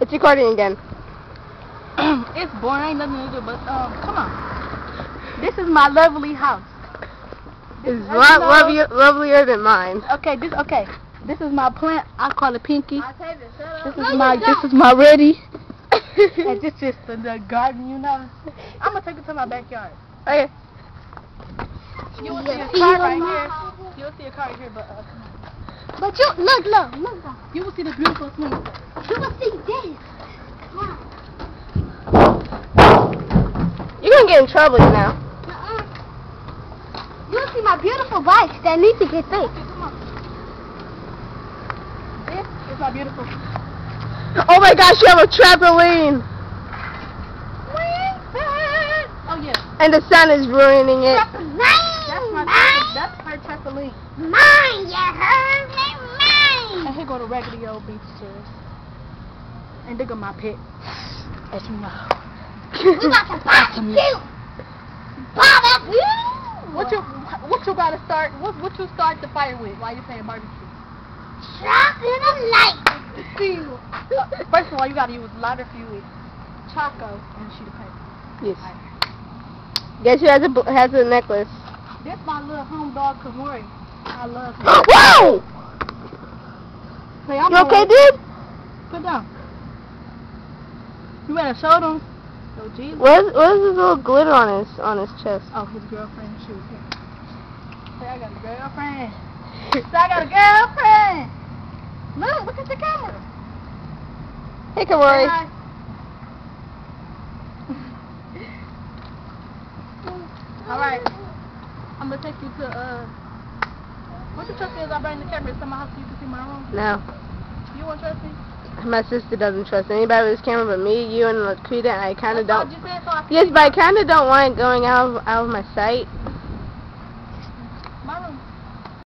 It's recording again. it's boring. Ain't nothing to do. But um, come on. This is my lovely house. It's a lot lovelier, lovelier than mine. Okay, this okay. This is my plant. I call it Pinky. Octavia, shut This up. is my this is my ready. and this is the, the garden, you know. I'm gonna take it to my backyard. Okay. You will see a car right here. You'll see a car right here, but uh, come on. But you look, look, look. you will see the beautiful swing. You will see this. Come on. You're gonna get in trouble, you know. Uh-uh. You will see my beautiful bikes that need to get fixed. Come on. This is my beautiful. Oh my gosh, you have a trampoline! Oh yeah, And the sun is ruining it. Mine, that's my mine, that's her trampoline. mine. You heard me, And mine. here go the raggedy old beach chairs. And they go my pet. As you know. We got to barbecue. Barbecue. What you what you gotta start? What what you start the fire with? Why you saying barbecue? Drop in the light. First of all, you gotta use lighter fluid, choco, and a sheet of paper. Yes. Guess who has a has a necklace? This my little home dog Kamori. I love him. Whoa! Hey, I'm You okay, dude? Put down. You better show them. Oh Jesus. What is, what is this little glitter on his on his chest? Oh, his girlfriend shoes. Here. Say I got a girlfriend. Say I got a girlfriend. Look, look at the camera. Hey, Kamari. hi. All right. I'm gonna take you to uh. What the trust me is I bring the camera to my house so you can see my room. No, You want to trust me? My sister doesn't trust anybody with this camera but me, you, and Laquita. and I kind of don't. what you said, so I Yes, but I kind of don't want it going out of, out of my sight